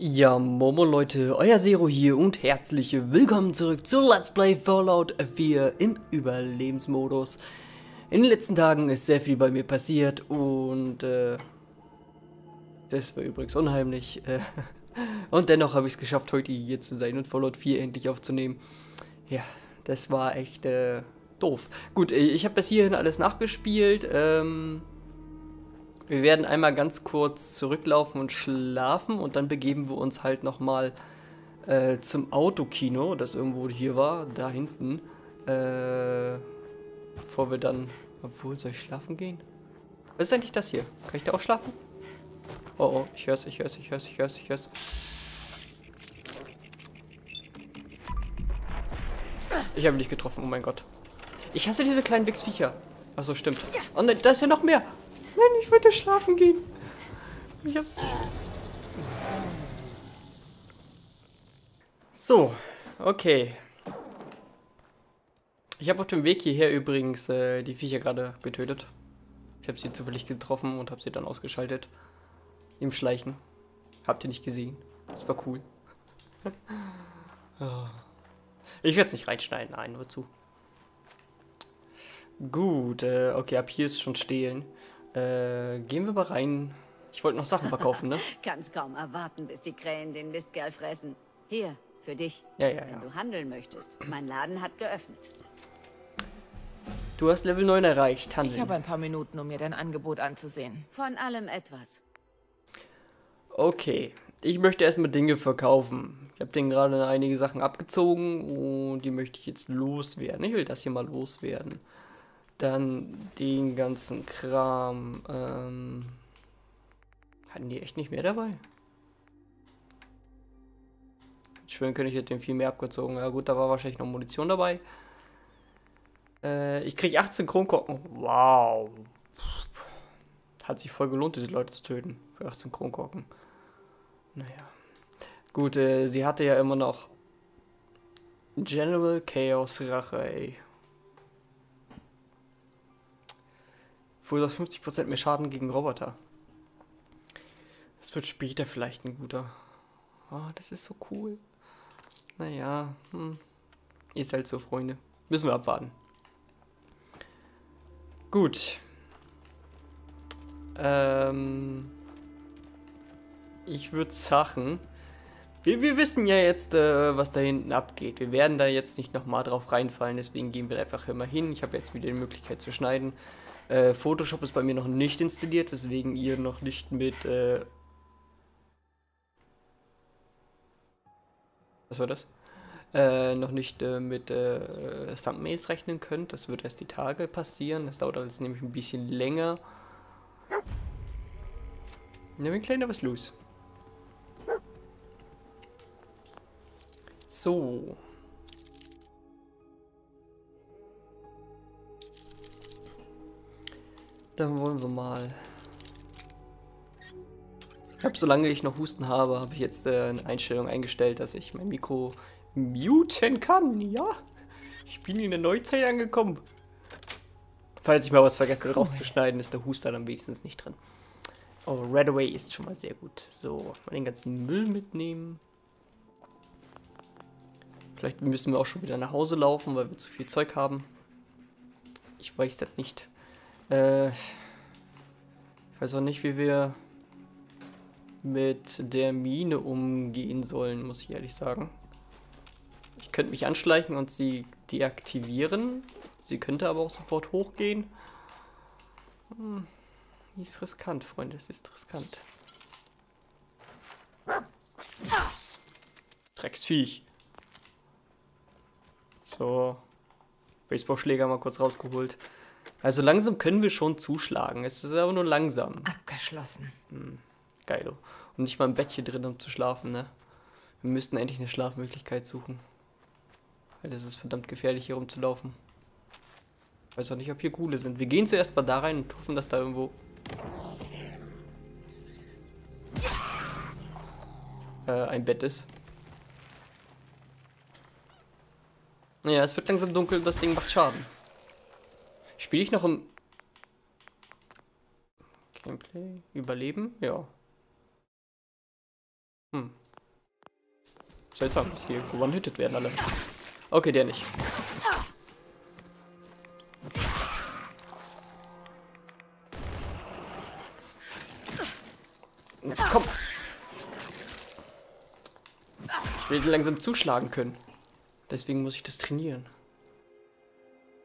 Ja, Momo Leute, euer Zero hier und herzlich willkommen zurück zu Let's Play Fallout 4 im Überlebensmodus. In den letzten Tagen ist sehr viel bei mir passiert und äh, das war übrigens unheimlich. Äh, und dennoch habe ich es geschafft, heute hier zu sein und Fallout 4 endlich aufzunehmen. Ja, das war echt äh, doof. Gut, ich habe bis hierhin alles nachgespielt. Ähm, wir werden einmal ganz kurz zurücklaufen und schlafen und dann begeben wir uns halt nochmal äh, zum Autokino, das irgendwo hier war, da hinten. Äh, bevor wir dann... Obwohl, soll ich schlafen gehen? Was ist eigentlich das hier? Kann ich da auch schlafen? Oh, oh, ich hör's, ich hör's, ich hör's, ich hör's, ich hör's. Ich habe nicht getroffen, oh mein Gott. Ich hasse diese kleinen Wichsviecher. Achso, stimmt. Oh nein, da ist ja noch mehr. Nein, ich wollte schlafen gehen. Ich hab... So, okay. Ich habe auf dem Weg hierher übrigens äh, die Viecher gerade getötet. Ich habe sie zufällig getroffen und habe sie dann ausgeschaltet. Im Schleichen. Habt ihr nicht gesehen? Das war cool. ich werde es nicht reinschneiden, nein, nur zu. Gut, äh, okay, ab hier ist schon stehlen. Äh, gehen wir mal rein. Ich wollte noch Sachen verkaufen, ne? Kannst kaum erwarten, bis die Krähen den Mistkerl fressen. Hier, für dich. Ja, ja, Wenn ja. du handeln möchtest. Mein Laden hat geöffnet. Du hast Level 9 erreicht, Ich Handeln. habe ein paar Minuten, um mir dein Angebot anzusehen. Von allem etwas. Okay, ich möchte erstmal Dinge verkaufen. Ich habe denen gerade einige Sachen abgezogen und die möchte ich jetzt loswerden. Ich will das hier mal loswerden. Dann den ganzen Kram. Ähm, hatten die echt nicht mehr dabei? Schwören könnte, ich hätte den viel mehr abgezogen. Ja gut, da war wahrscheinlich noch Munition dabei. Äh, ich kriege 18 Kronkorken. Wow. Hat sich voll gelohnt, diese Leute zu töten. Für 18 Kronkorken. Naja. Gut, äh, sie hatte ja immer noch General Chaos Rache, ey. Verursacht 50% mehr Schaden gegen Roboter. Das wird später vielleicht ein guter. Oh, das ist so cool. Naja, hm. Ist halt so, Freunde. Müssen wir abwarten. Gut. Ähm. Ich würde sagen, wir, wir wissen ja jetzt, äh, was da hinten abgeht. Wir werden da jetzt nicht nochmal drauf reinfallen, deswegen gehen wir einfach immer hin. Ich habe jetzt wieder die Möglichkeit zu schneiden. Äh, Photoshop ist bei mir noch nicht installiert, weswegen ihr noch nicht mit... Äh was war das? Äh, noch nicht äh, mit äh, Thumbnails rechnen könnt. Das wird erst die Tage passieren. Das dauert alles nämlich ein bisschen länger. Ja, mein Kleiner, was los? So. Dann wollen wir mal. Ich habe, solange ich noch Husten habe, habe ich jetzt äh, eine Einstellung eingestellt, dass ich mein Mikro muten kann. Ja, ich bin in der Neuzeit angekommen. Falls ich mal was vergesse rauszuschneiden, ist der Huster dann wenigstens nicht drin. Oh, Redaway ist schon mal sehr gut. So, mal den ganzen Müll mitnehmen. Vielleicht müssen wir auch schon wieder nach Hause laufen, weil wir zu viel Zeug haben. Ich weiß das nicht. Äh, ich weiß auch nicht, wie wir mit der Mine umgehen sollen, muss ich ehrlich sagen. Ich könnte mich anschleichen und sie deaktivieren. Sie könnte aber auch sofort hochgehen. Hm, ist riskant, Freunde, es ist riskant. Drecksviech. So. Baseballschläger mal kurz rausgeholt. Also langsam können wir schon zuschlagen. Es ist aber nur langsam. Abgeschlossen. Geilo. Und nicht mal ein Bettchen drin, um zu schlafen, ne? Wir müssten endlich eine Schlafmöglichkeit suchen. Weil das ist verdammt gefährlich, hier rumzulaufen. Weiß auch nicht, ob hier Gule sind. Wir gehen zuerst mal da rein und hoffen, dass da irgendwo... Äh, ein Bett ist. Naja, es wird langsam dunkel, das Ding macht Schaden. Spiele ich noch im... Gameplay? Überleben? Ja. Hm. Seltsam, dass die gewonnen werden alle. Okay, der nicht. Komm. Ich will langsam zuschlagen können. Deswegen muss ich das trainieren.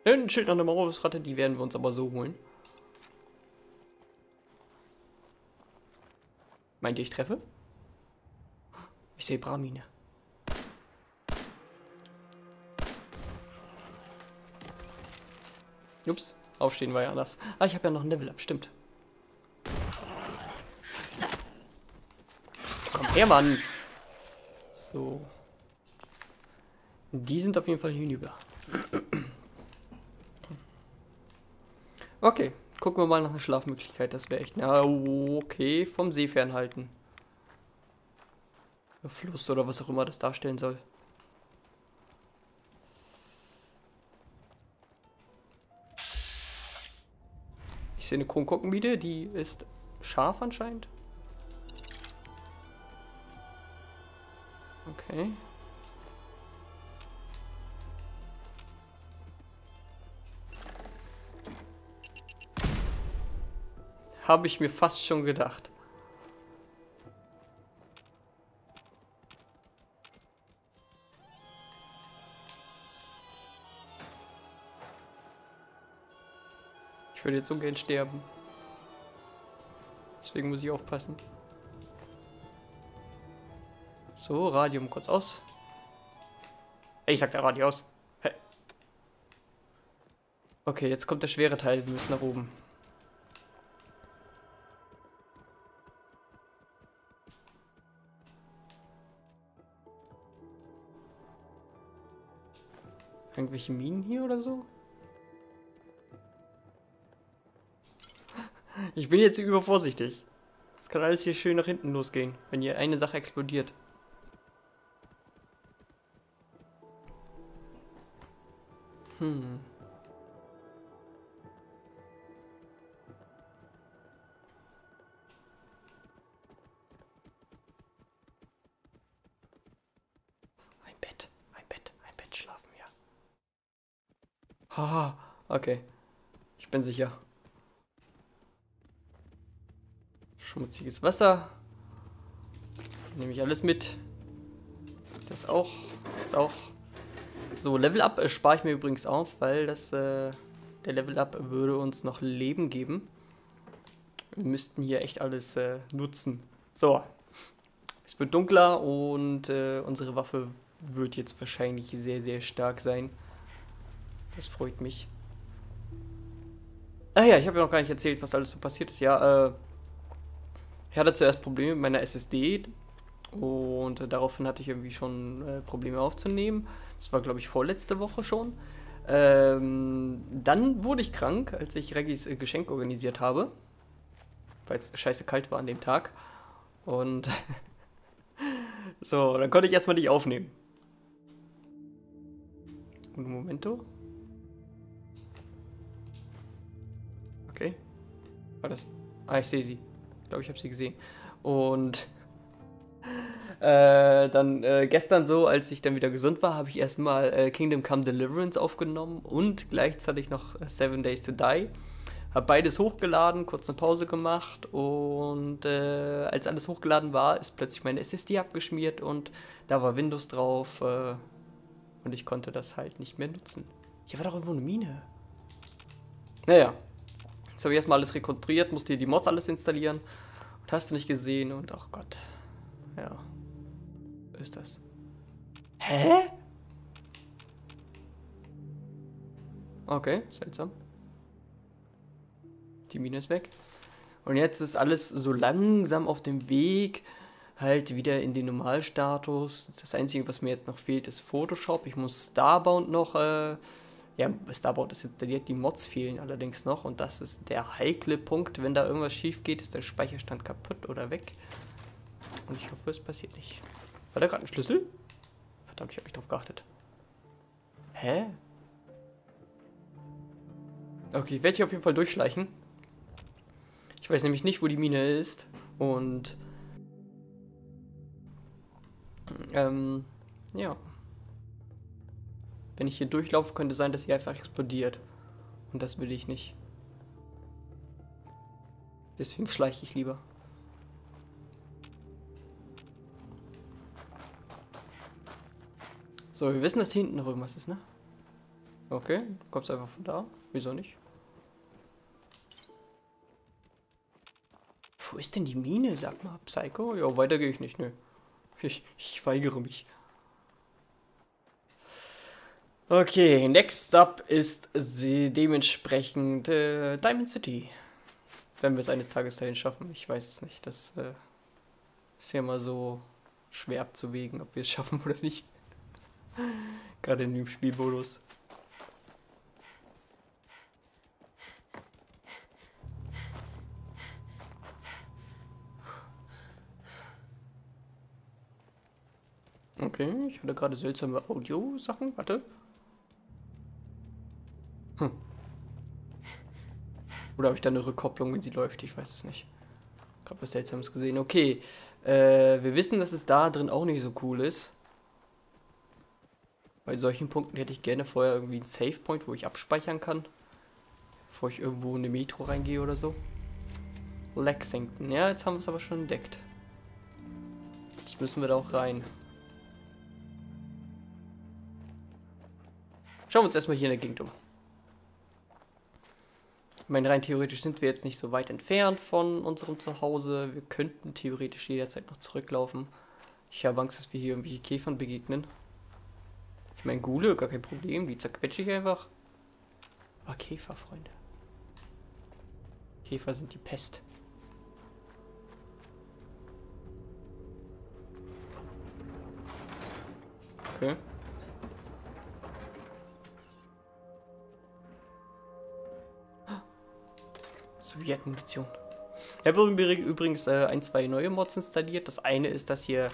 Ein Schild an der Maurusratte, die werden wir uns aber so holen. Meint ihr, ich treffe? Ich sehe Bramine. Ups, aufstehen war ja anders. Ah, ich habe ja noch ein Level-Up, stimmt. Komm her, Mann. So. Die sind auf jeden Fall hinüber. Okay, gucken wir mal nach einer Schlafmöglichkeit. Das wäre echt... Na, okay, vom See fernhalten. Fluss oder was auch immer das darstellen soll. Ich sehe eine Kronkockenmiede, die ist scharf anscheinend. Okay. Habe ich mir fast schon gedacht. Ich würde jetzt ungern sterben. Deswegen muss ich aufpassen. So, Radium kurz aus. Ich sag der Radio aus. Hä? Okay, jetzt kommt der schwere Teil. Wir müssen nach oben. Irgendwelche Minen hier oder so? Ich bin jetzt übervorsichtig. Es kann alles hier schön nach hinten losgehen, wenn hier eine Sache explodiert. Hm. Haha, okay. Ich bin sicher. Schmutziges Wasser. Nehme ich alles mit. Das auch. Das auch. So, Level Up äh, spare ich mir übrigens auf, weil das, äh, der Level Up würde uns noch Leben geben. Wir müssten hier echt alles äh, nutzen. So. Es wird dunkler und äh, unsere Waffe wird jetzt wahrscheinlich sehr, sehr stark sein. Das freut mich. Ah ja, ich habe ja noch gar nicht erzählt, was alles so passiert ist. Ja, äh, ich hatte zuerst Probleme mit meiner SSD und äh, daraufhin hatte ich irgendwie schon äh, Probleme aufzunehmen. Das war, glaube ich, vorletzte Woche schon. Ähm, dann wurde ich krank, als ich Reggis äh, Geschenk organisiert habe. Weil es scheiße kalt war an dem Tag. Und so, dann konnte ich erstmal nicht aufnehmen. Un momento. Okay. War das? Ah, ich sehe sie glaube, ich habe sie gesehen. Und äh, dann äh, gestern so, als ich dann wieder gesund war, habe ich erstmal äh, Kingdom Come Deliverance aufgenommen und gleichzeitig noch äh, Seven Days to Die. Habe beides hochgeladen, kurz eine Pause gemacht und äh, als alles hochgeladen war, ist plötzlich meine SSD abgeschmiert und da war Windows drauf äh, und ich konnte das halt nicht mehr nutzen. Hier war doch irgendwo eine Mine. Naja, Jetzt habe ich erstmal alles rekonstruiert, musste hier die Mods alles installieren. Und hast du nicht gesehen und ach Gott. Ja. Ist das. Hä? Okay, seltsam. Die Mine ist weg. Und jetzt ist alles so langsam auf dem Weg halt wieder in den Normalstatus. Das Einzige, was mir jetzt noch fehlt, ist Photoshop. Ich muss Starbound noch äh, ja, Starboard ist installiert, die Mods fehlen allerdings noch und das ist der heikle Punkt. Wenn da irgendwas schief geht, ist der Speicherstand kaputt oder weg. Und ich hoffe, es passiert nicht. War da gerade ein Schlüssel? Verdammt, ich habe nicht drauf geachtet. Hä? Okay, ich werde hier auf jeden Fall durchschleichen. Ich weiß nämlich nicht, wo die Mine ist. Und... Ähm... Ja. Wenn ich hier durchlaufe, könnte sein, dass sie einfach explodiert. Und das will ich nicht. Deswegen schleiche ich lieber. So, wir wissen, dass hinten noch irgendwas ist, ne? Okay, du kommst einfach von da. Wieso nicht? Wo ist denn die Mine? Sag mal, Psycho? Ja, weiter gehe ich nicht, ne? Ich, ich weigere mich. Okay, next up ist dementsprechend äh, Diamond City. Wenn wir es eines Tages dahin schaffen, ich weiß es nicht. Das äh, ist ja mal so schwer abzuwägen, ob wir es schaffen oder nicht. Gerade in dem Spielmodus. Okay, ich hatte gerade seltsame Audio-Sachen. Warte. Hm. Oder habe ich da eine Rückkopplung, wenn sie läuft? Ich weiß es nicht. Gerade was Seltsames gesehen. Okay, äh, wir wissen, dass es da drin auch nicht so cool ist. Bei solchen Punkten hätte ich gerne vorher irgendwie einen Save-Point, wo ich abspeichern kann. Bevor ich irgendwo in eine Metro reingehe oder so. Lexington. Ja, jetzt haben wir es aber schon entdeckt. Jetzt müssen wir da auch rein. Schauen wir uns erstmal hier in der Gegend um. Ich meine, rein theoretisch sind wir jetzt nicht so weit entfernt von unserem Zuhause. Wir könnten theoretisch jederzeit noch zurücklaufen. Ich habe Angst, dass wir hier irgendwelche Käfern begegnen. Ich meine, Gule, gar kein Problem. Die zerquetsche ich einfach. Aber Käfer, Freunde. Käfer sind die Pest. Okay. Sowjetmunition. Ich habe übrigens äh, ein, zwei neue Mods installiert. Das eine ist, dass hier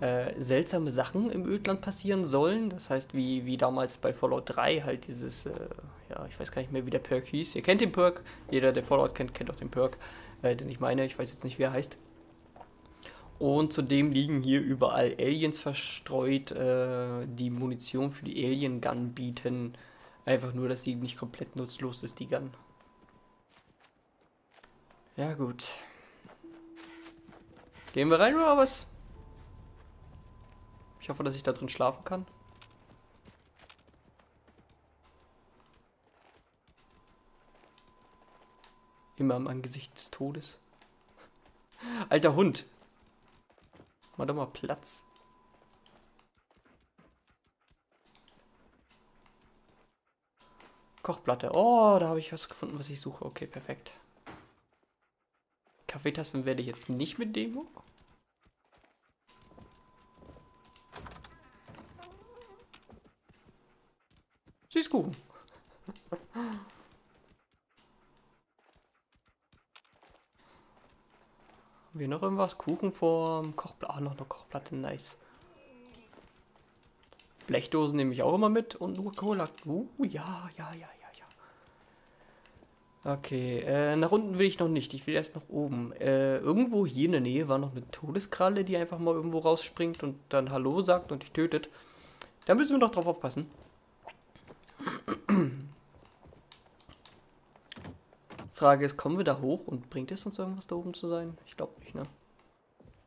äh, seltsame Sachen im Ödland passieren sollen. Das heißt, wie, wie damals bei Fallout 3 halt dieses, äh, ja, ich weiß gar nicht mehr, wie der Perk hieß. Ihr kennt den Perk. Jeder, der Fallout kennt, kennt auch den Perk, äh, den ich meine. Ich weiß jetzt nicht, wie er heißt. Und zudem liegen hier überall Aliens verstreut, äh, die Munition für die Alien Gun bieten. Einfach nur, dass sie nicht komplett nutzlos ist, die Gun. Ja, gut. Gehen wir rein oder was? Ich hoffe, dass ich da drin schlafen kann. Immer am Angesicht des Todes. Alter Hund. Mach doch mal Platz. Kochplatte. Oh, da habe ich was gefunden, was ich suche. Okay, perfekt. Kaffeetassen werde ich jetzt nicht mit Demo. Süßkuchen. Haben wir noch irgendwas? Kuchen vor Kochplatte. Ah, noch eine Kochplatte. Nice. Blechdosen nehme ich auch immer mit und nur Cola. Uh, ja, ja, ja, ja. Okay, äh, nach unten will ich noch nicht. Ich will erst nach oben. Äh, irgendwo hier in der Nähe war noch eine Todeskralle, die einfach mal irgendwo rausspringt und dann Hallo sagt und dich tötet. Da müssen wir doch drauf aufpassen. Frage ist, kommen wir da hoch und bringt es uns irgendwas da oben zu sein? Ich glaube nicht, ne?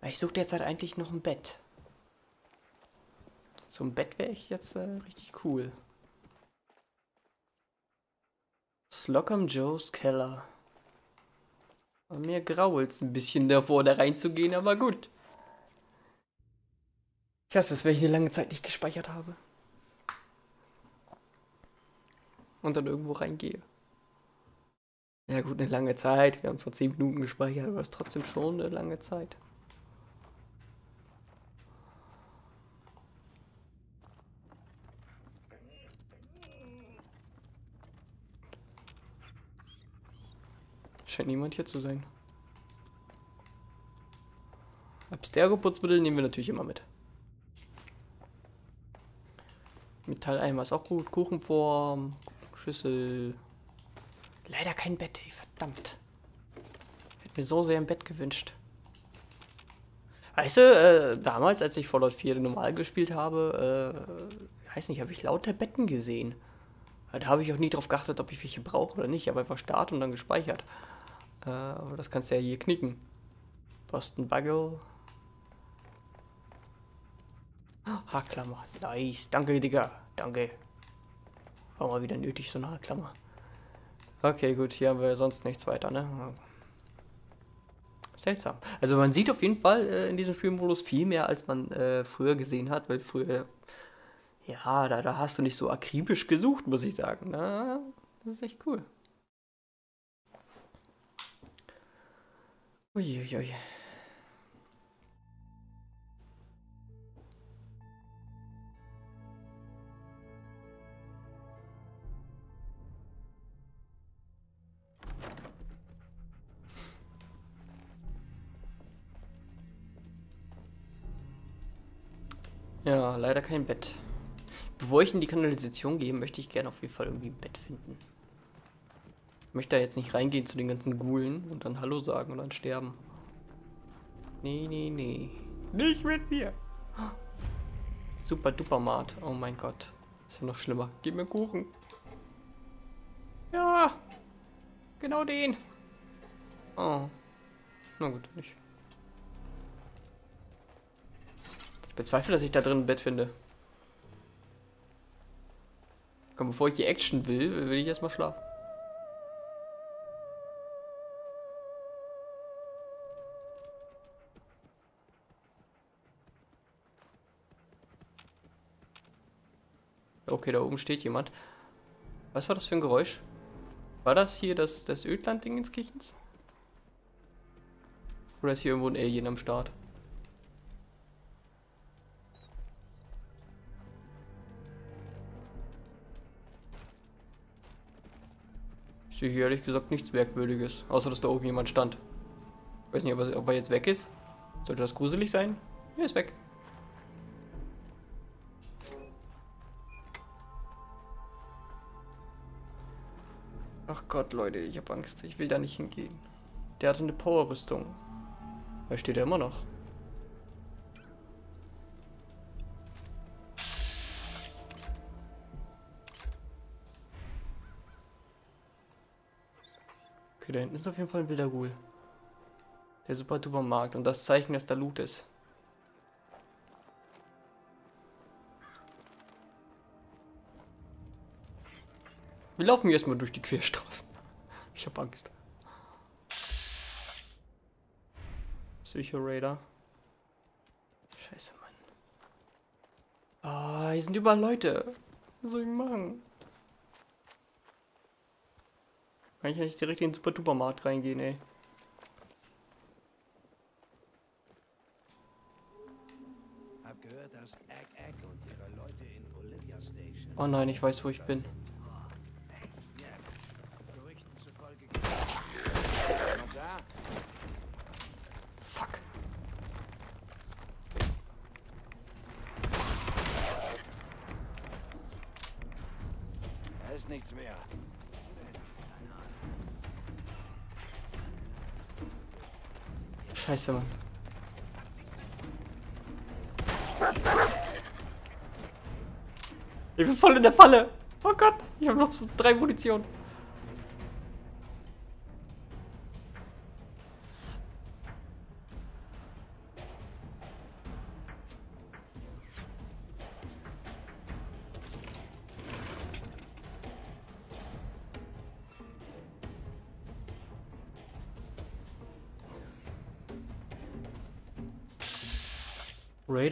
Ich suche derzeit eigentlich noch ein Bett. So ein Bett wäre ich jetzt äh, richtig cool. Slocum Joes Keller. Mir grault's ein bisschen davor, da reinzugehen, aber gut. Ich hasse es, wenn ich eine lange Zeit nicht gespeichert habe. Und dann irgendwo reingehe. Ja gut, eine lange Zeit. Wir haben vor 10 Minuten gespeichert, aber es ist trotzdem schon eine lange Zeit. Scheint niemand hier zu sein. Abstergo-Putzmittel nehmen wir natürlich immer mit. Metalleimer ist auch gut. Kuchenform, Schüssel. Leider kein Bett, ey, verdammt. Hätte mir so sehr ein Bett gewünscht. Weißt du, äh, damals, als ich Fallout 4 normal gespielt habe, äh, weiß nicht, habe ich lauter Betten gesehen. Da habe ich auch nie drauf geachtet, ob ich welche brauche oder nicht. Ich habe einfach Start und dann gespeichert. Äh, aber das kannst du ja hier knicken. Boston Bugle. Haarklammer. Nice. Danke, Digga. Danke. War mal wieder nötig, so eine Haarklammer. Okay, gut. Hier haben wir sonst nichts weiter, ne? Seltsam. Also man sieht auf jeden Fall äh, in diesem Spielmodus viel mehr, als man äh, früher gesehen hat, weil früher, ja, da, da hast du nicht so akribisch gesucht, muss ich sagen. Na, das ist echt cool. Uiuiui. Ui. Ja, leider kein Bett. Bevor ich in die Kanalisation gehe, möchte ich gerne auf jeden Fall irgendwie ein Bett finden. Ich möchte da jetzt nicht reingehen zu den ganzen Gulen und dann Hallo sagen und dann sterben. Nee, nee, nee. Nicht mit mir. Super duper Mart. Oh mein Gott. Ist ja noch schlimmer. Gib mir Kuchen. Ja. Genau den. Oh. Na gut, nicht. Ich bezweifle, dass ich da drin ein Bett finde. Komm, bevor ich hier Action will, will ich erstmal schlafen. Okay, da oben steht jemand. Was war das für ein Geräusch? War das hier das, das Ödland-Ding ins Kirchens? Oder ist hier irgendwo ein Alien am Start? Ich sehe hier ehrlich gesagt nichts Merkwürdiges, außer dass da oben jemand stand. Ich weiß nicht, ob er, ob er jetzt weg ist. Sollte das gruselig sein? Er ist weg. Gott, Leute, ich habe Angst. Ich will da nicht hingehen. Der hatte eine Powerrüstung. Da steht er immer noch. Okay, da hinten ist auf jeden Fall ein wilder Ghoul. Der super duper Markt und das Zeichen, dass da Loot ist. Wir laufen hier erstmal durch die Querstraßen. Ich hab Angst. Psycho Raider. Scheiße, Mann. Ah, hier sind überall Leute. Was soll ich machen? Kann ich nicht direkt in den Super Duper Markt reingehen, ey. Hab gehört, dass Egg Egg und ihre Leute in Olivia Station. Oh nein, ich weiß, wo ich bin. Scheiße, Mann. Ich bin voll in der Falle. Oh Gott, ich habe noch drei Munition.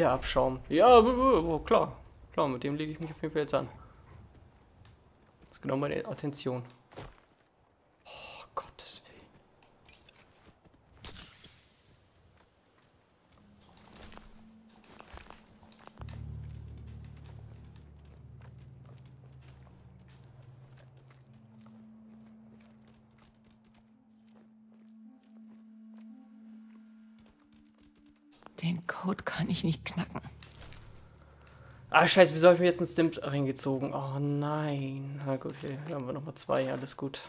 Raider-Abschaum. Ja, klar. Klar, mit dem lege ich mich auf jeden Fall jetzt an. Das ist genau meine Attention. Ah, scheiße, wieso habe ich mir jetzt einen Stimp reingezogen? Oh nein. Na gut, hier haben wir nochmal zwei, alles gut.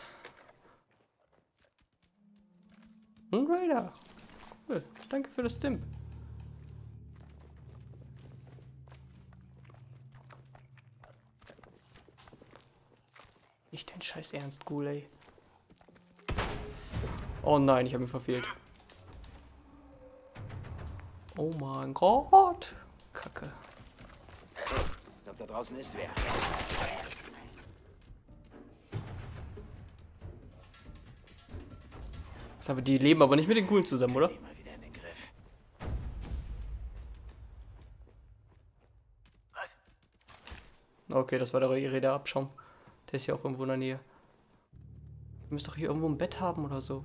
Ein Raider. Cool, danke für das Stimp. Nicht dein scheiß Ernst, Ghoul, Oh nein, ich habe ihn verfehlt. Oh mein Gott. Kacke. Da draußen ist wer. Das aber die leben aber nicht mit den Ghoulen zusammen, oder? Okay, das war der Räderabschaum. Der ist ja auch irgendwo in der Nähe. Ihr müsst doch hier irgendwo ein Bett haben oder so.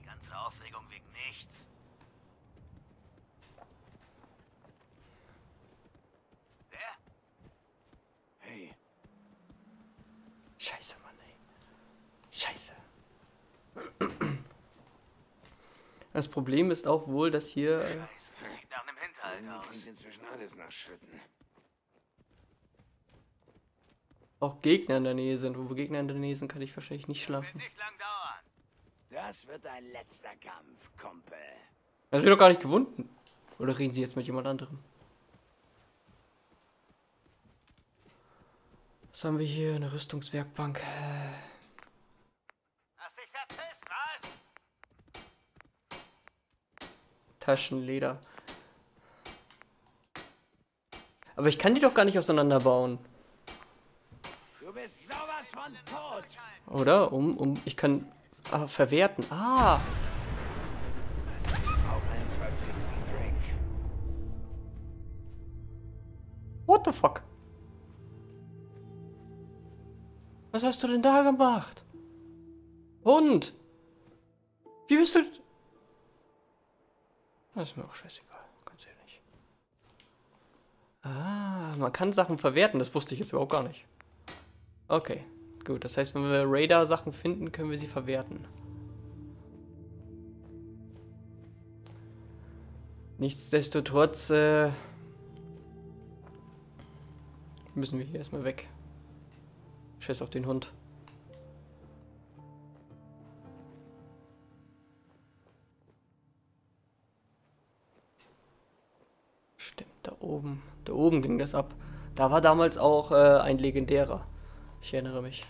Die ganze Aufregung wegen nichts. Wer? Hey, Scheiße, Mann, ey. Scheiße. Das Problem ist auch wohl, dass hier... äh, das sieht nach einem Hinterhalt aus. inzwischen alles nachschütten. auch Gegner in der Nähe sind. Wo Gegner in der Nähe sind, kann ich wahrscheinlich nicht schlafen. Nicht lang dauern. Das wird ein letzter Kampf, Kumpel. Das wird doch gar nicht gewunden. Oder reden Sie jetzt mit jemand anderem? Was haben wir hier? Eine Rüstungswerkbank. Äh, Hast dich verpisst, was? Taschenleder. Aber ich kann die doch gar nicht auseinanderbauen. Du bist sowas von tot. Oder? Um, um, ich kann ah, verwerten. Ah, what the fuck? Was hast du denn da gemacht? Hund! Wie bist du... Das ist mir auch scheißegal, ganz ehrlich. Ah, man kann Sachen verwerten, das wusste ich jetzt überhaupt gar nicht. Okay, gut, das heißt, wenn wir Radar-Sachen finden, können wir sie verwerten. Nichtsdestotrotz äh, müssen wir hier erstmal weg. Scheiß auf den Hund. Oben. Da oben ging das ab. Da war damals auch äh, ein legendärer. Ich erinnere mich.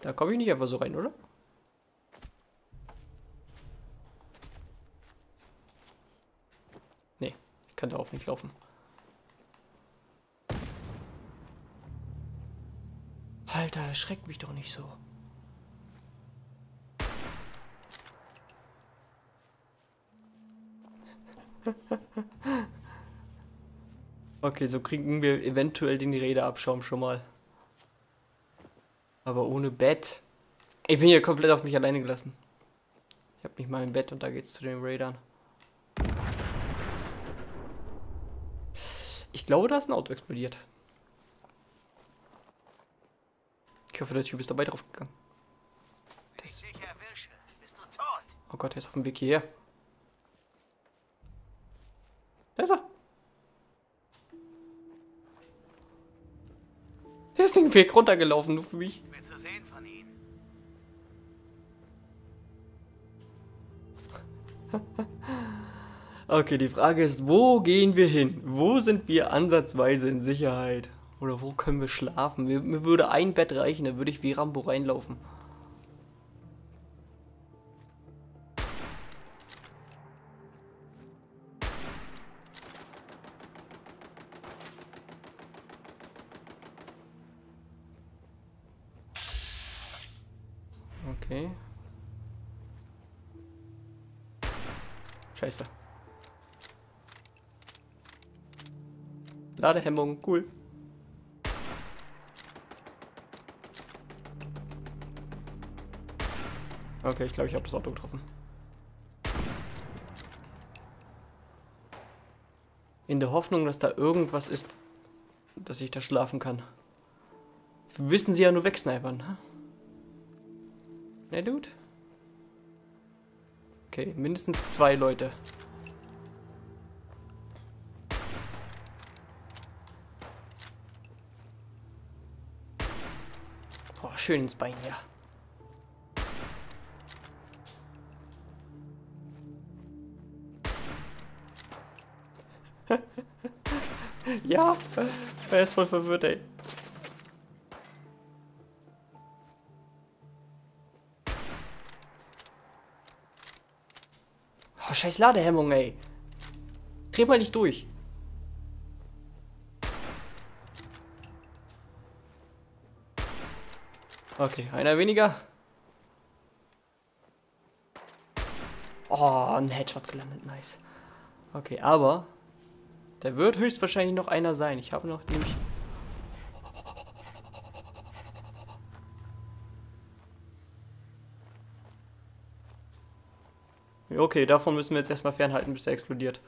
Da komme ich nicht einfach so rein, oder? Nee, ich kann darauf nicht laufen. Alter, erschreckt mich doch nicht so. Okay, so kriegen wir eventuell den Räderabschaum schon mal. Aber ohne Bett. Ich bin hier komplett auf mich alleine gelassen. Ich habe nicht mal ein Bett und da geht's zu den Raidern. Ich glaube, da ist ein Auto explodiert. Ich hoffe, der Typ ist dabei drauf gegangen. Wenn ich dich erwische, bist du tot. Oh Gott, er ist auf dem Weg hierher. Da ist er. Der ist den Weg runtergelaufen, nur für mich. Okay, die Frage ist, wo gehen wir hin? Wo sind wir ansatzweise in Sicherheit? Oder wo können wir schlafen? Mir, mir würde ein Bett reichen, dann würde ich wie Rambo reinlaufen. Ladehemmung, cool. Okay, ich glaube, ich habe das Auto getroffen. In der Hoffnung, dass da irgendwas ist, dass ich da schlafen kann. Wir wissen sie ja nur wegsnipern, ha? Na, Dude? Okay, mindestens zwei Leute. schön ins Bein, ja. ja, er ist voll verwirrt, ey. Oh, scheiß Ladehemmung, ey. Dreh mal nicht durch. Okay, einer weniger. Oh, ein Headshot gelandet, nice. Okay, aber da wird höchstwahrscheinlich noch einer sein. Ich habe noch nämlich... Okay, davon müssen wir jetzt erstmal fernhalten, bis er explodiert.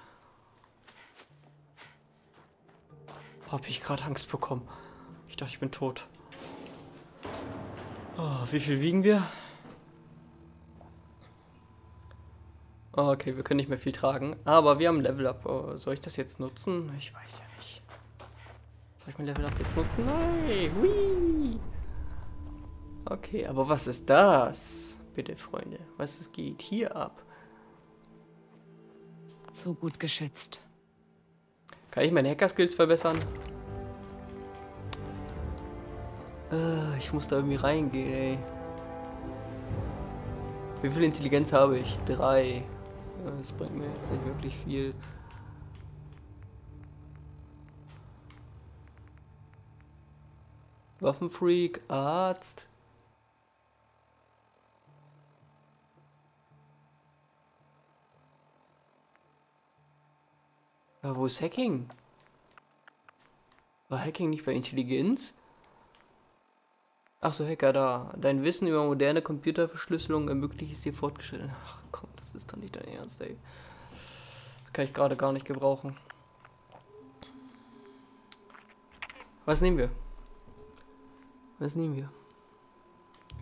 Habe ich gerade Angst bekommen. Ich dachte, ich bin tot. Oh, wie viel wiegen wir? Okay, wir können nicht mehr viel tragen, aber wir haben Level Up. Oh, soll ich das jetzt nutzen? Ich weiß ja nicht. Soll ich mein Level Up jetzt nutzen? Nein! Hui! Okay, aber was ist das? Bitte, Freunde. Was geht hier ab? So gut geschützt. Kann ich meine Hacker-Skills verbessern? Ich muss da irgendwie reingehen, ey. Wie viel Intelligenz habe ich? Drei. Das bringt mir jetzt nicht wirklich viel. Waffenfreak, Arzt. Ja, wo ist Hacking? War Hacking nicht bei Intelligenz? Ach so, Hacker da. Dein Wissen über moderne Computerverschlüsselung ermöglicht es dir fortgeschritten. Ach komm, das ist doch nicht dein Ernst, ey. Das kann ich gerade gar nicht gebrauchen. Was nehmen wir? Was nehmen wir?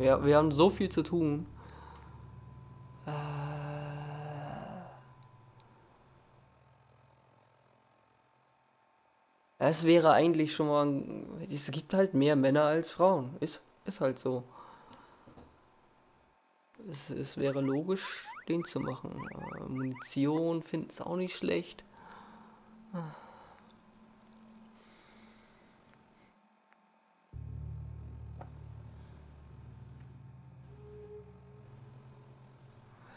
Ja, wir haben so viel zu tun. Äh es wäre eigentlich schon mal. Es gibt halt mehr Männer als Frauen. Ist ist halt so. Es, es wäre logisch, den zu machen. Äh, Munition finden es auch nicht schlecht.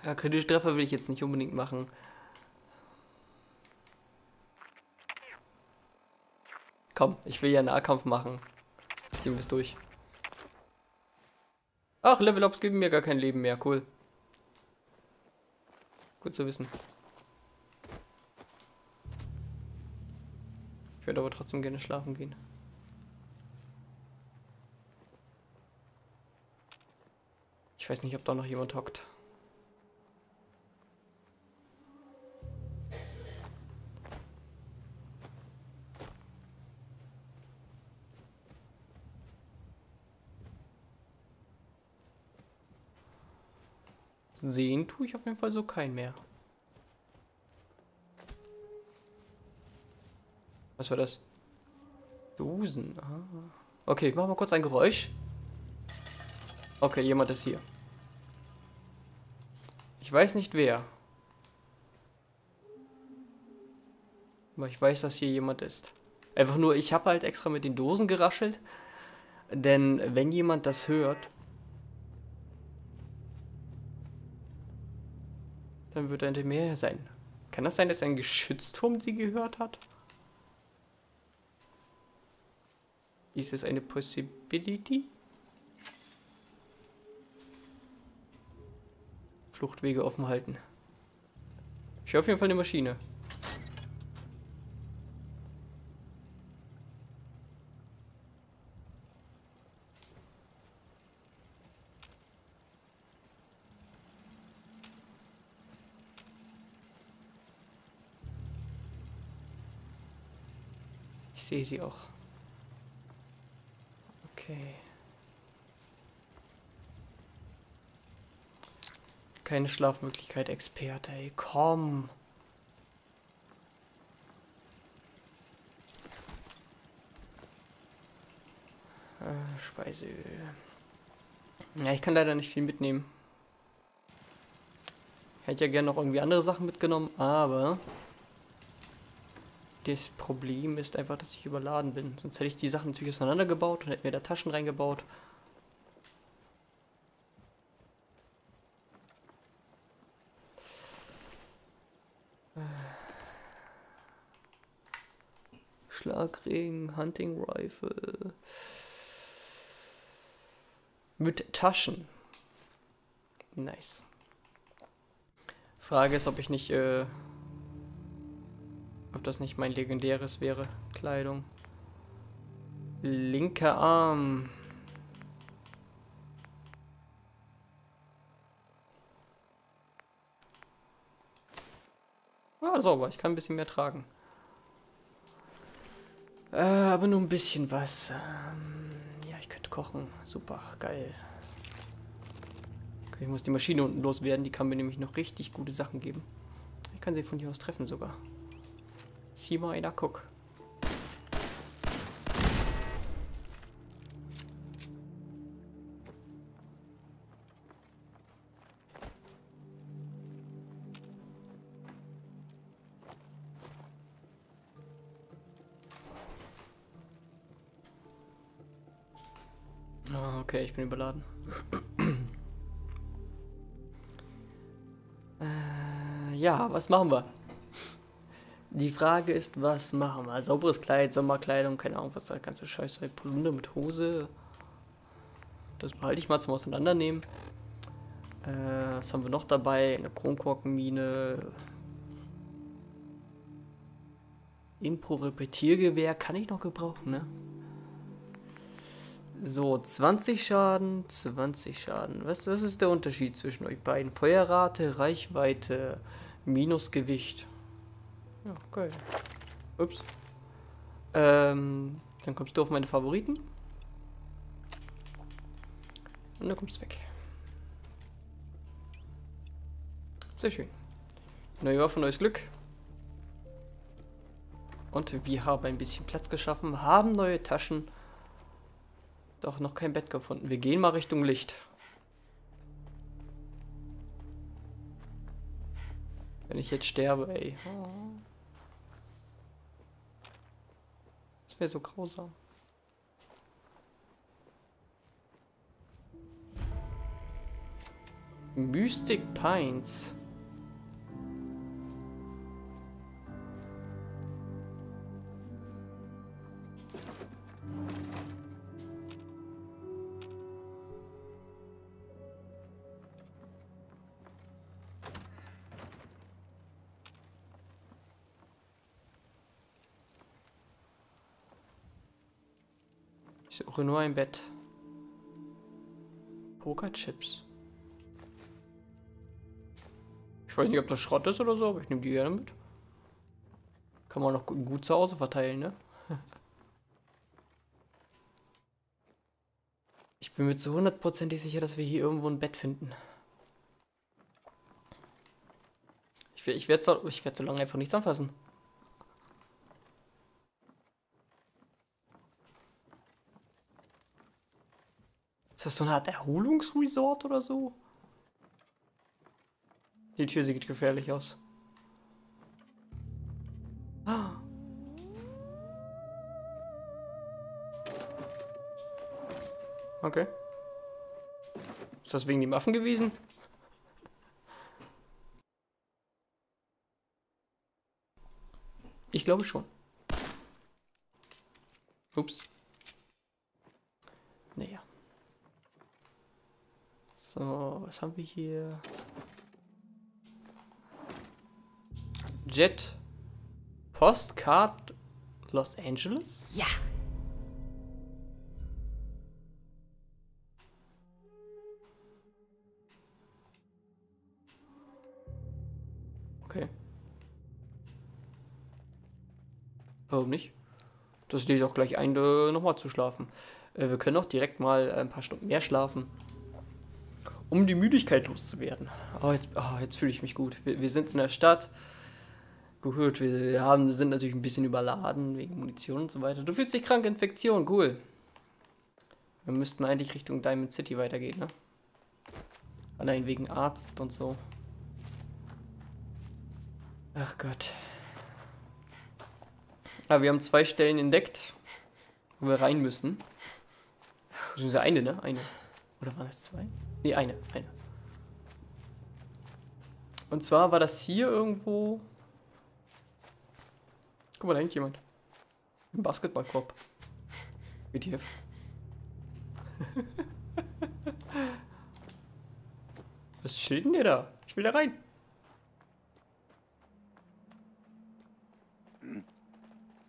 Ja, kritische Treffer will ich jetzt nicht unbedingt machen. Komm, ich will ja Nahkampf machen. Ziehen wir es durch. Ach, Level-Ups geben mir gar kein Leben mehr. Cool. Gut zu wissen. Ich würde aber trotzdem gerne schlafen gehen. Ich weiß nicht, ob da noch jemand hockt. Sehen tue ich auf jeden Fall so keinen mehr. Was war das? Dosen. Ah. Okay, machen wir kurz ein Geräusch. Okay, jemand ist hier. Ich weiß nicht wer. Aber ich weiß, dass hier jemand ist. Einfach nur, ich habe halt extra mit den Dosen geraschelt. Denn wenn jemand das hört, Dann wird er hinter mir sein. Kann das sein, dass ein Geschützturm sie gehört hat? Ist es eine Possibility? Fluchtwege offen halten. Ich höre auf jeden Fall eine Maschine. Sehe sie auch. Okay. Keine Schlafmöglichkeit, Experte, ey, komm. Äh, Speiseöl. Ja, ich kann leider nicht viel mitnehmen. Hätte ja gerne noch irgendwie andere Sachen mitgenommen, aber Das Problem ist einfach, dass ich überladen bin. Sonst hätte ich die Sachen natürlich auseinandergebaut und hätte mir da Taschen reingebaut. Schlagring, Hunting Rifle. Mit Taschen. Nice. Frage ist, ob ich nicht, äh, ob das nicht mein legendäres wäre. Kleidung. Linker Arm. Ah, sauber. Ich kann ein bisschen mehr tragen. Äh, aber nur ein bisschen was. Ähm, ja, ich könnte kochen. Super, geil. Ich muss die Maschine unten loswerden. Die kann mir nämlich noch richtig gute Sachen geben. Ich kann sie von hier aus treffen sogar. Zieh mal einer, guck. Ah, okay, ich bin überladen. äh, ja, was machen wir? Die Frage ist, was machen wir? Sauberes Kleid, Sommerkleidung, keine Ahnung, was da ganze Scheiße. Polunder mit Hose. Das behalte ich mal zum Auseinandernehmen. Äh, was haben wir noch dabei? Eine Kronkorkenmine. Impro-Repetiergewehr kann ich noch gebrauchen, ne? So, 20 Schaden, 20 Schaden. Was, was ist der Unterschied zwischen euch beiden? Feuerrate, Reichweite, Minusgewicht. Ja, geil. Ups. Ähm, dann kommst du auf meine Favoriten. Und dann kommst du weg. Sehr schön. Neue Waffe, neues Glück. Und wir haben ein bisschen Platz geschaffen, haben neue Taschen. Doch noch kein Bett gefunden. Wir gehen mal Richtung Licht. Wenn ich jetzt sterbe, ey. Oh. Das wäre so grausam. Mystic Pines. Ich suche nur ein Bett. Pokerchips. Ich weiß nicht, ob das Schrott ist oder so, aber ich nehme die gerne mit. Kann man noch gut zu Hause verteilen, ne? Ich bin mir zu hundertprozentig sicher, dass wir hier irgendwo ein Bett finden. Ich, ich werde so, werd so lange einfach nichts anfassen. Ist das so eine Art Erholungsresort oder so? Die Tür sieht gefährlich aus. Ah. Okay. Ist das wegen dem Affen gewesen? Ich glaube schon. Ups. Naja. So, was haben wir hier? Jet Postcard Los Angeles? Ja. Okay. Warum nicht? Das lädt auch gleich ein, äh, nochmal zu schlafen. Äh, wir können auch direkt mal ein paar Stunden mehr schlafen. Um die Müdigkeit loszuwerden. Oh, jetzt, oh, jetzt fühle ich mich gut. Wir, wir, sind in der Stadt. Gut, wir haben, sind natürlich ein bisschen überladen wegen Munition und so weiter. Du fühlst dich krank, Infektion, cool. Wir müssten eigentlich Richtung Diamond City weitergehen, ne? Allein wegen Arzt und so. Ach Gott. Aber wir haben zwei Stellen entdeckt, wo wir rein müssen. Beziehungsweise eine, ne? Eine. Oder waren das zwei? Ne, eine. Eine. Und zwar war das hier irgendwo. Guck mal, da hängt jemand. Im Basketballkorb. WTF. Was steht denn der da? Ich will da rein.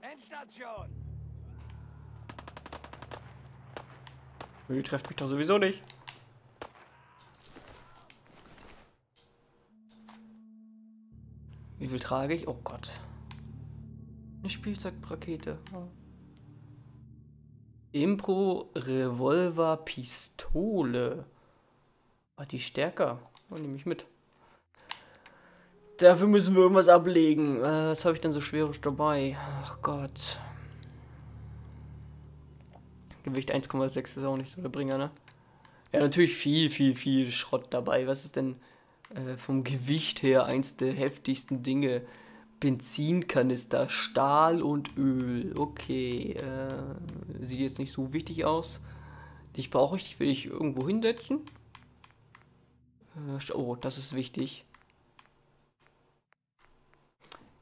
Endstation! Ihr trefft mich doch sowieso nicht. Wie viel trage ich? Oh Gott. Eine Spielzeugrakete. Oh. Impro Revolver Pistole. War die stärker? Oh, nehme ich mit. Dafür müssen wir irgendwas ablegen. Äh, was habe ich denn so schweres dabei? Ach Gott. Gewicht 1,6 ist auch nicht so der Bringer, ne? Ja, natürlich viel, viel, viel Schrott dabei. Was ist denn äh, vom Gewicht her eins der heftigsten Dinge? Benzinkanister, Stahl und Öl. Okay, äh, sieht jetzt nicht so wichtig aus. Dich brauche ich, will ich irgendwo hinsetzen. Äh, oh, das ist wichtig.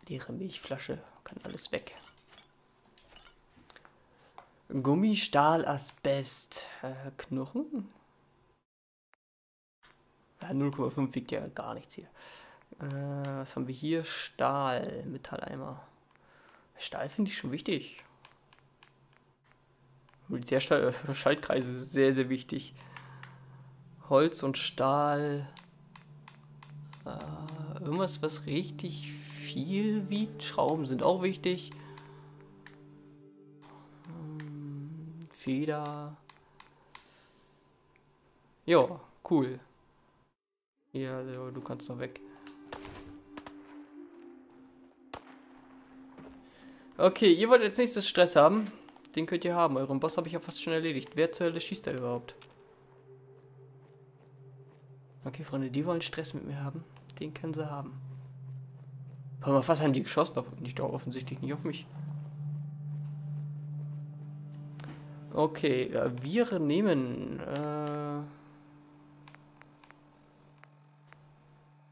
Leere Milchflasche, kann alles weg. Gummi, Stahl, Asbest, äh, Knochen. Ja, 0,5 wiegt ja gar nichts hier. Äh, was haben wir hier? Stahl, Metalleimer. Stahl finde ich schon wichtig. Militärschaltkreise, sehr, sehr wichtig. Holz und Stahl. Äh, irgendwas, was richtig viel wiegt. Schrauben sind auch wichtig. Hm, Feder. Ja, cool. Ja, du kannst noch weg. Okay, ihr wollt jetzt nächstes Stress haben. Den könnt ihr haben. Euren Boss habe ich ja fast schon erledigt. Wer zur Hölle schießt da überhaupt? Okay, Freunde, die wollen Stress mit mir haben. Den können sie haben. Aber was haben die geschossen? Auf, nicht offensichtlich nicht auf mich. Okay, äh, wir nehmen... Äh,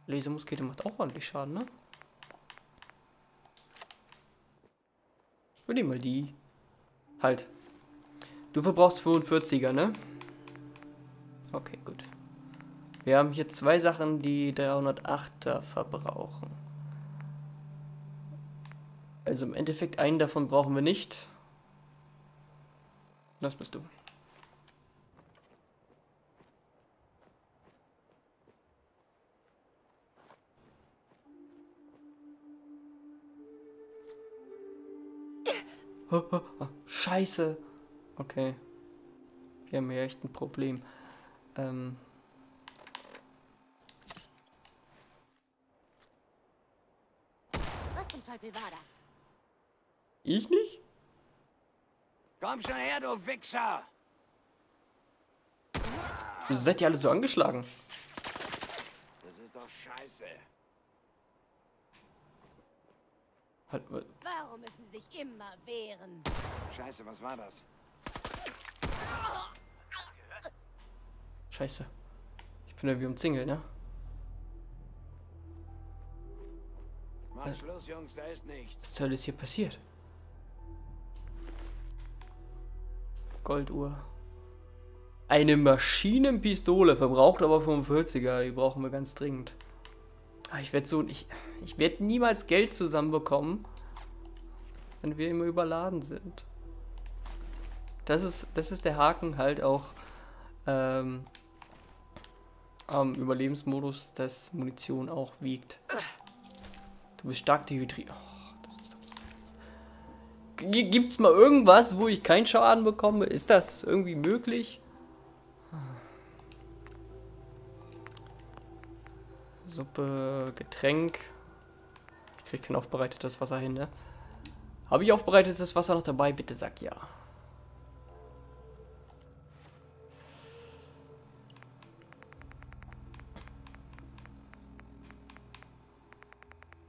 Lasermuskete macht auch ordentlich Schaden, ne? Wir nehmen mal die. Halt. Du verbrauchst 45er, ne? Okay, gut. Wir haben hier zwei Sachen, die 308er verbrauchen. Also im Endeffekt einen davon brauchen wir nicht. Das bist du. Scheiße. Okay. Wir haben hier echt ein Problem. Ähm. Was zum Teufel war das? Ich nicht? Komm schon her, du Wichser! Wieso seid ihr alle so angeschlagen? Das ist doch scheiße. Halt, Warum müssen sie sich immer wehren? Scheiße, was war das? scheiße. Ich bin ja wie umzingelt, ne? Mach Schluss, Jungs, da ist nichts. Was Hölle ist hier passiert? Golduhr. Eine Maschinenpistole, verbraucht aber 45er. Die brauchen wir ganz dringend. Ah, ich werde so. Ich, ich werde niemals Geld zusammenbekommen, wenn wir immer überladen sind. Das ist, das ist der Haken halt auch ähm, am Überlebensmodus, dass Munition auch wiegt. Du bist stark dehydriert. Oh, es mal irgendwas, wo ich keinen Schaden bekomme? Ist das irgendwie möglich? Suppe, Getränk. Ich kriege kein aufbereitetes Wasser hin, ne? Habe ich aufbereitetes Wasser noch dabei? Bitte sag ja.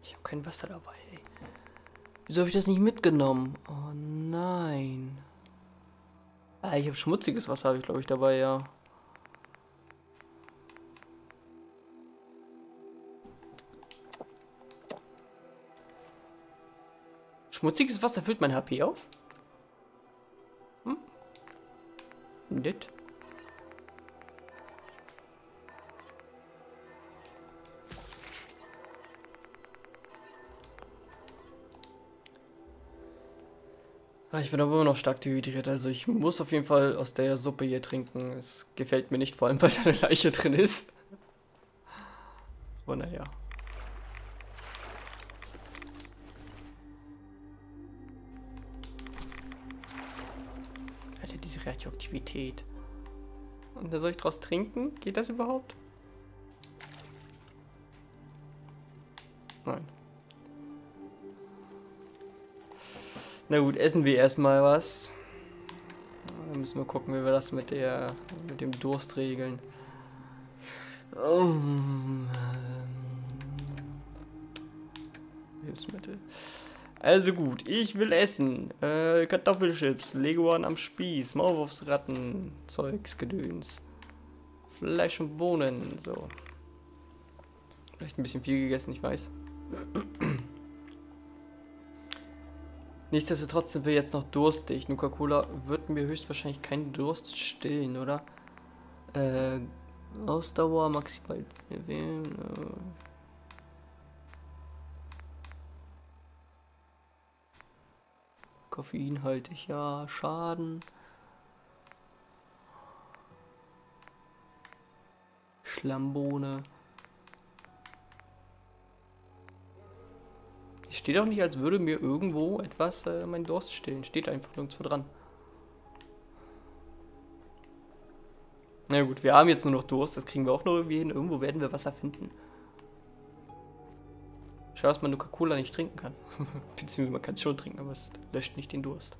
Ich habe kein Wasser dabei, ey. Wieso habe ich das nicht mitgenommen? Oh nein. Ah, ich habe schmutziges Wasser, habe ich glaube ich dabei, ja. Schmutziges Wasser füllt mein HP auf? Hm? Nett. Ah, Ich bin aber immer noch stark dehydriert, also ich muss auf jeden Fall aus der Suppe hier trinken. Es gefällt mir nicht, vor allem weil da eine Leiche drin ist. Aber naja. Diese Radioaktivität. Und da soll ich draus trinken? Geht das überhaupt? Nein. Na gut, essen wir erstmal was. Dann müssen wir gucken, wie wir das mit der mit dem Durst regeln. Oh, ähm, Hilfsmittel. Also gut, ich will essen. Äh, Kartoffelchips, Leguan am Spieß, Maulwurfsratten, Zeugs, Gedöns. Fleisch und Bohnen, so. Vielleicht ein bisschen viel gegessen, ich weiß. Nichtsdestotrotz sind wir jetzt noch durstig. Nuka-Cola wird mir höchstwahrscheinlich keinen Durst stillen, oder? Äh, Ausdauer maximal erwähnen. Äh. Koffeinhaltig, ja. Schaden. Schlammbohne. Steht auch nicht, als würde mir irgendwo etwas äh, mein Durst stillen. Steht einfach nirgendwo dran. Na gut, wir haben jetzt nur noch Durst. Das kriegen wir auch noch irgendwie hin. Irgendwo werden wir Wasser finden. Schade, dass man Coca-Cola nicht trinken kann. Beziehungsweise man kann es schon trinken, aber es löscht nicht den Durst.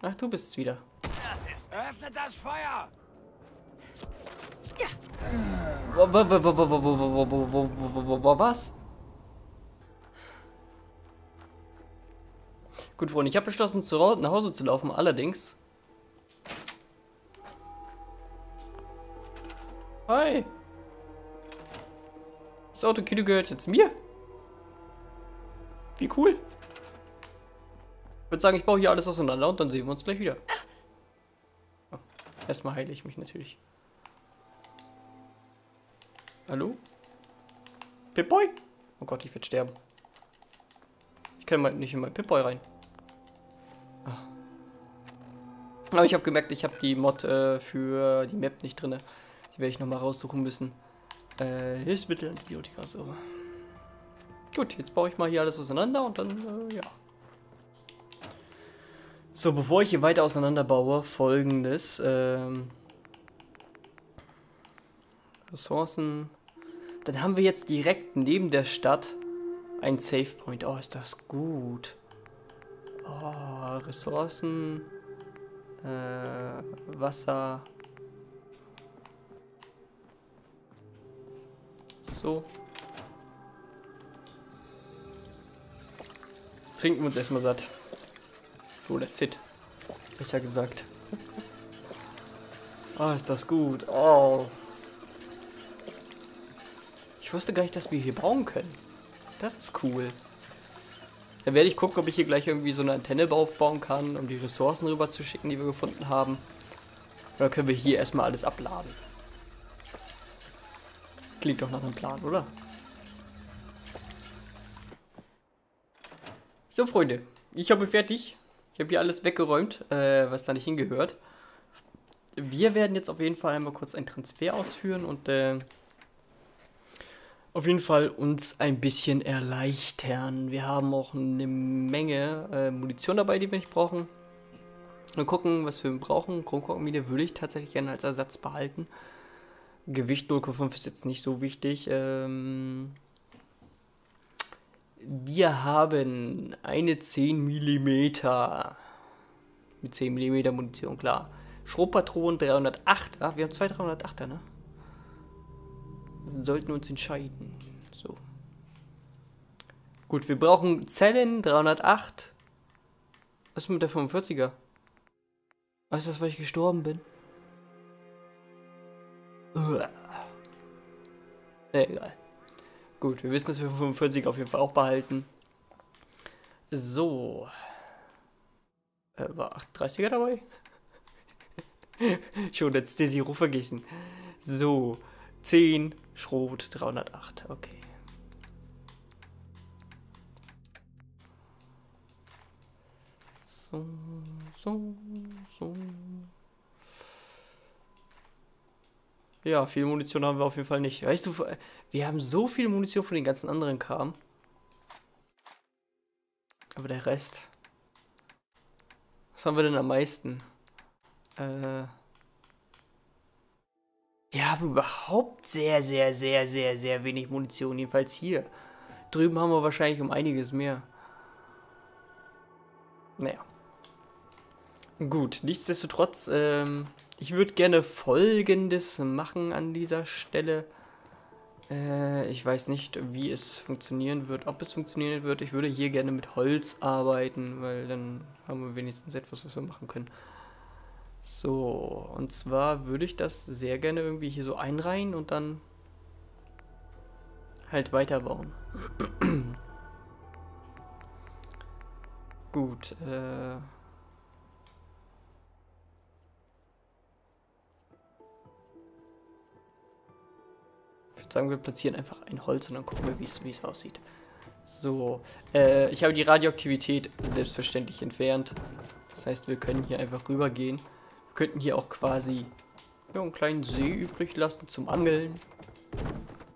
Ach, du bist es wieder. Das ist. Öffnet das Feuer! Wa- wa- Gut, Freunde, ich habe beschlossen, zu nach Hause zu laufen. Allerdings. Hi. Das Autokino gehört jetzt mir. Wie cool. Ich würde sagen, ich baue hier alles auseinander und dann sehen wir uns gleich wieder. Erstmal heile ich mich natürlich. Hallo? Pip-Boy? Oh Gott, ich werde sterben. Ich kann mal nicht in mein Pip-Boy rein. Ah. Aber ich habe gemerkt, ich habe die Mod äh, für die Map nicht drin. Die werde ich nochmal raussuchen müssen. Äh, Hilfsmittel, Antibiotika, so. Gut, jetzt baue ich mal hier alles auseinander und dann, äh, ja. So, bevor ich hier weiter auseinander baue, folgendes. Ähm, Ressourcen. Dann haben wir jetzt direkt neben der Stadt ein Save Point. Oh, ist das gut. Oh, Ressourcen. Äh, Wasser. So. Trinken wir uns erstmal satt. Oder Sit. Besser gesagt. Oh, ist das gut. Oh. Ich wusste gar nicht, dass wir hier bauen können. Das ist cool. Dann werde ich gucken, ob ich hier gleich irgendwie so eine Antenne aufbauen kann, um die Ressourcen rüber zu schicken, die wir gefunden haben. Oder können wir hier erstmal alles abladen? Klingt doch nach einem Plan, oder? So, Freunde. Ich habe fertig. Ich habe hier alles weggeräumt, äh, was da nicht hingehört. Wir werden jetzt auf jeden Fall einmal kurz einen Transfer ausführen und äh, auf jeden Fall uns ein bisschen erleichtern. Wir haben auch eine Menge äh, Munition dabei, die wir nicht brauchen. Mal gucken, was wir brauchen. Kronkorkenmine würde ich tatsächlich gerne als Ersatz behalten. Gewicht 0,5 ist jetzt nicht so wichtig. Ähm wir haben eine 10 mm mit 10 mm Munition, klar. Schrotpatronen 308er. Wir haben zwei 308er, ne? Sollten uns entscheiden. So. Gut, wir brauchen Zellen 308. Was ist mit der 45er? Weißt du das, weil ich gestorben bin? Uah. Egal. Gut, wir wissen, dass wir 45 auf jeden Fall auch behalten. So. Äh, war 38er dabei? Schon jetzt die Zero vergessen. So. 10, Schrot, 308. Okay. So, so, so. Ja, viel Munition haben wir auf jeden Fall nicht. Weißt du, wir haben so viel Munition von den ganzen anderen Kram. Aber der Rest. Was haben wir denn am meisten? Äh. Wir haben überhaupt sehr, sehr, sehr, sehr, sehr wenig Munition. Jedenfalls hier. Drüben haben wir wahrscheinlich um einiges mehr. Naja. Gut, nichtsdestotrotz, ähm, ich würde gerne Folgendes machen an dieser Stelle. Äh, ich weiß nicht, wie es funktionieren wird, ob es funktionieren wird. Ich würde hier gerne mit Holz arbeiten, weil dann haben wir wenigstens etwas, was wir machen können. So, und zwar würde ich das sehr gerne irgendwie hier so einreihen und dann halt weiterbauen. Gut, äh... Ich würde sagen, wir platzieren einfach ein Holz und dann gucken wir, wie es aussieht. So, äh, ich habe die Radioaktivität selbstverständlich entfernt. Das heißt, wir können hier einfach rübergehen könnten hier auch quasi ja, einen kleinen See übrig lassen zum Angeln.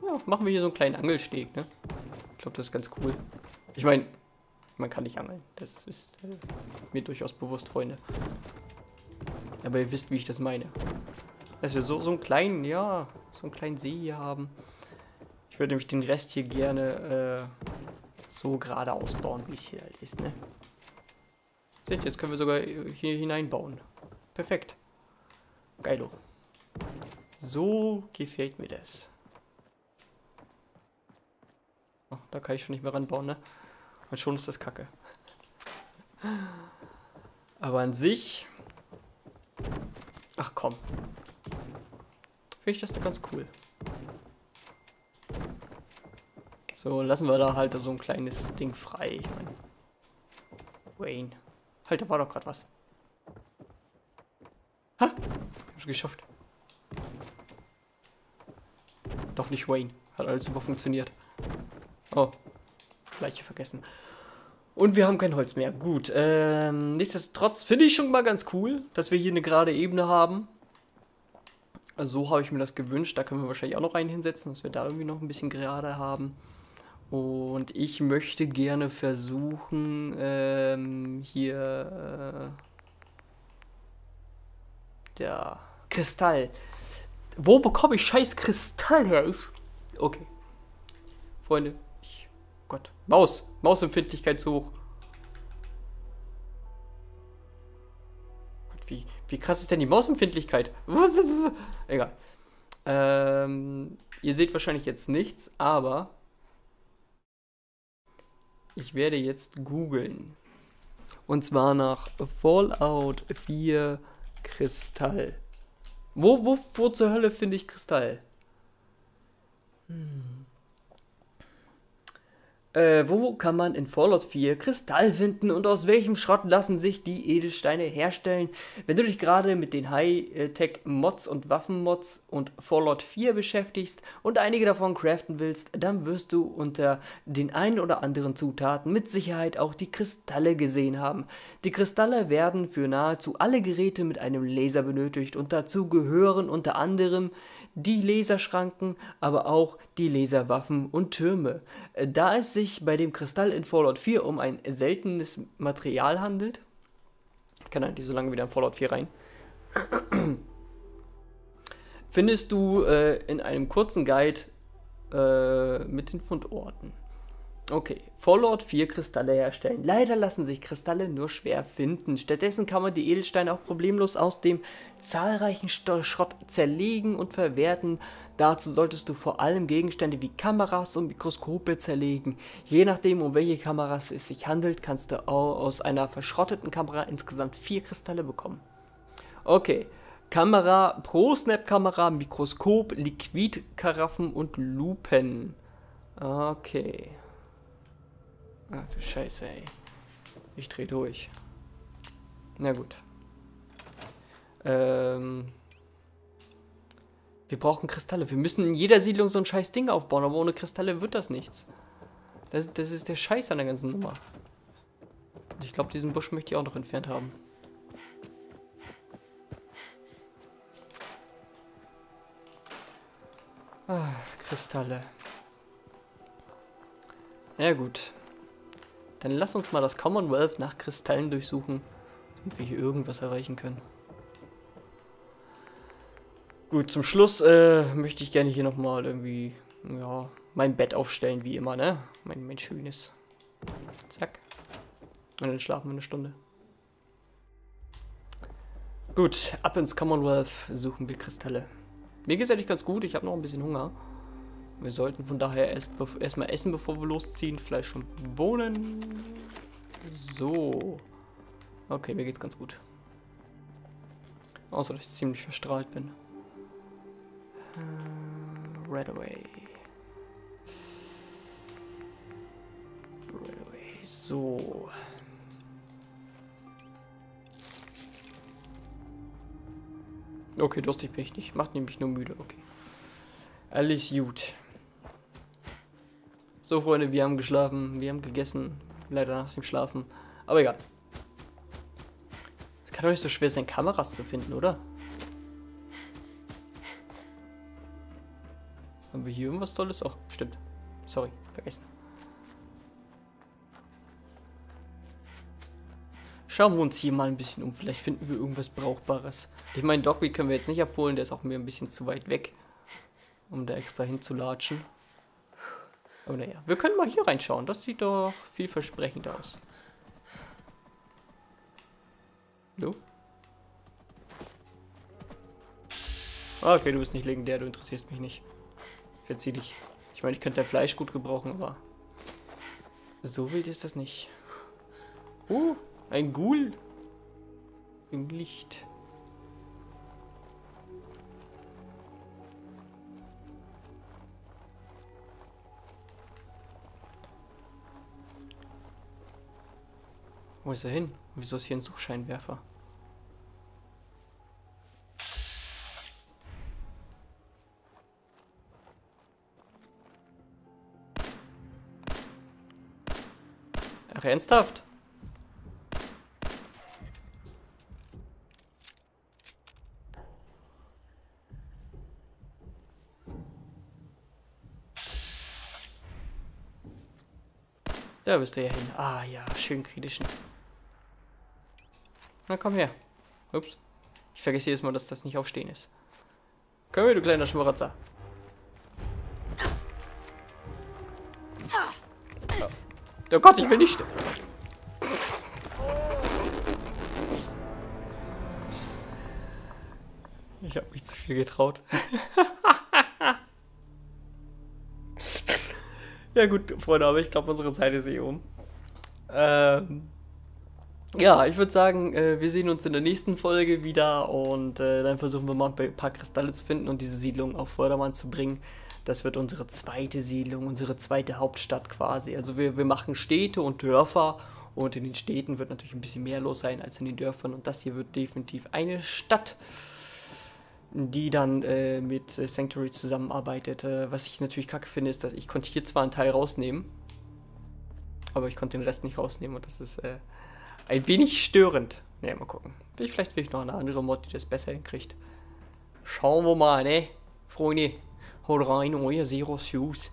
Ja, machen wir hier so einen kleinen Angelsteg, ne? Ich glaube, das ist ganz cool. Ich meine, man kann nicht angeln. Das ist äh, mir durchaus bewusst, Freunde. Aber ihr wisst, wie ich das meine. Dass wir so, so einen kleinen, ja, so einen kleinen See hier haben. Ich würde nämlich den Rest hier gerne äh, so gerade ausbauen, wie es hier halt ist, ne? Seht, jetzt können wir sogar hier hineinbauen. Perfekt. Geilo. So gefällt mir das. Oh, da kann ich schon nicht mehr ranbauen, ne? Und schon ist das kacke. Aber an sich... Ach komm. Finde ich das doch ganz cool. So, lassen wir da halt so ein kleines Ding frei. Ich meine... Wayne. Halt, da war doch gerade was. Ha! Hab's geschafft. Doch nicht Wayne. Hat alles super funktioniert. Oh. Leiche vergessen. Und wir haben kein Holz mehr. Gut. Ähm, nichtsdestotrotz finde ich schon mal ganz cool, dass wir hier eine gerade Ebene haben. Also so habe ich mir das gewünscht. Da können wir wahrscheinlich auch noch einen hinsetzen, dass wir da irgendwie noch ein bisschen gerade haben. Und ich möchte gerne versuchen, ähm, hier... Äh, der Kristall. Wo bekomme ich scheiß Kristall her? Ich, okay. Freunde, ich, Gott. Maus. Mausempfindlichkeit zu hoch. Wie, wie krass ist denn die Mausempfindlichkeit? Egal. Ähm, ihr seht wahrscheinlich jetzt nichts, aber ich werde jetzt googeln. Und zwar nach Fallout 4 Kristall. Wo, wo, wo zur Hölle finde ich Kristall? Hm. Äh, wo kann man in Fallout 4 Kristall finden und aus welchem Schrott lassen sich die Edelsteine herstellen? Wenn du dich gerade mit den High-Tech-Mods und Waffenmods und Fallout 4 beschäftigst und einige davon craften willst, dann wirst du unter den ein oder anderen Zutaten mit Sicherheit auch die Kristalle gesehen haben. Die Kristalle werden für nahezu alle Geräte mit einem Laser benötigt und dazu gehören unter anderem die Laserschranken, aber auch die Laserwaffen und Türme. Da es sich bei dem Kristall in Fallout 4 um ein seltenes Material handelt, ich kann eigentlich so lange wieder in Fallout 4 rein, findest du äh, in einem kurzen Guide äh, mit den Fundorten. Okay, Fallout 4 Kristalle herstellen. Leider lassen sich Kristalle nur schwer finden. Stattdessen kann man die Edelsteine auch problemlos aus dem zahlreichen Schrott zerlegen und verwerten. Dazu solltest du vor allem Gegenstände wie Kameras und Mikroskope zerlegen. Je nachdem, um welche Kameras es sich handelt, kannst du au- aus einer verschrotteten Kamera insgesamt vier Kristalle bekommen. Okay. Kamera, Pro-Snap-Kamera, Mikroskop, Liquidkaraffen und Lupen. Okay. Ach du Scheiße, ey. Ich dreh durch. Na gut. Ähm. Wir brauchen Kristalle. Wir müssen in jeder Siedlung so ein scheiß Ding aufbauen, aber ohne Kristalle wird das nichts. Das, das ist der Scheiß an der ganzen Nummer. Und ich glaube, diesen Busch möchte ich auch noch entfernt haben. Ah, Kristalle. Ja gut. Dann lass uns mal das Commonwealth nach Kristallen durchsuchen, damit wir hier irgendwas erreichen können. Gut, zum Schluss äh, möchte ich gerne hier nochmal irgendwie, ja, mein Bett aufstellen, wie immer, ne? Mein, mein schönes. Zack. Und dann schlafen wir eine Stunde. Gut, ab ins Commonwealth suchen wir Kristalle. Mir geht's eigentlich ganz gut, ich habe noch ein bisschen Hunger. Wir sollten von daher erstmal essen, bevor wir losziehen. Fleisch und Bohnen. So. Okay, mir geht's ganz gut. Außer, dass ich ziemlich verstrahlt bin. Äh, Right away. Right away. So. Okay, durstig bin ich nicht. Macht nämlich nur müde. Okay. Alles gut. So, Freunde, wir haben geschlafen. Wir haben gegessen. Leider nach dem Schlafen. Aber egal. Es kann doch nicht so schwer sein, Kameras zu finden, oder? Haben wir hier irgendwas Tolles? Oh, stimmt. Sorry, vergessen. Schauen wir uns hier mal ein bisschen um. Vielleicht finden wir irgendwas Brauchbares. Ich meine, Dogweed können wir jetzt nicht abholen. Der ist auch mir ein bisschen zu weit weg, um da extra hinzulatschen. Aber naja, wir können mal hier reinschauen. Das sieht doch vielversprechend aus. Du? Ah, Okay, du bist nicht legendär, du interessierst mich nicht. Verzieh dich. Ich meine, ich könnte dein Fleisch gut gebrauchen, aber so wild ist das nicht. Oh, ein Ghoul. Im Licht. Wo ist er hin? Wieso ist hier ein Suchscheinwerfer? Ach, ernsthaft? Da bist du ja hin. Ah ja, schön kritischen. Na komm her. Ups. Ich vergesse jedes Mal, dass das nicht aufstehen ist. Komm her, du kleiner Schmarotzer. Oh Gott, ich will nicht. Ich habe mich zu viel getraut. ja gut, Freunde, aber ich glaube, unsere Zeit ist eh um. Ähm, ja, ich würde sagen, äh, wir sehen uns in der nächsten Folge wieder und äh, dann versuchen wir mal ein paar Kristalle zu finden und diese Siedlung auf Vordermann zu bringen. Das wird unsere zweite Siedlung, unsere zweite Hauptstadt quasi. Also wir, wir machen Städte und Dörfer und in den Städten wird natürlich ein bisschen mehr los sein als in den Dörfern und das hier wird definitiv eine Stadt, die dann äh, mit äh, Sanctuary zusammenarbeitet. Äh, was ich natürlich kacke finde, ist, dass ich konnte hier zwar einen Teil rausnehmen, aber ich konnte den Rest nicht rausnehmen und das ist äh, ein wenig störend. Ne, mal gucken. Vielleicht will ich noch eine andere Mod, die das besser hinkriegt. Schauen wir mal, ne? Freunde, haut rein, euer Zero Hughes.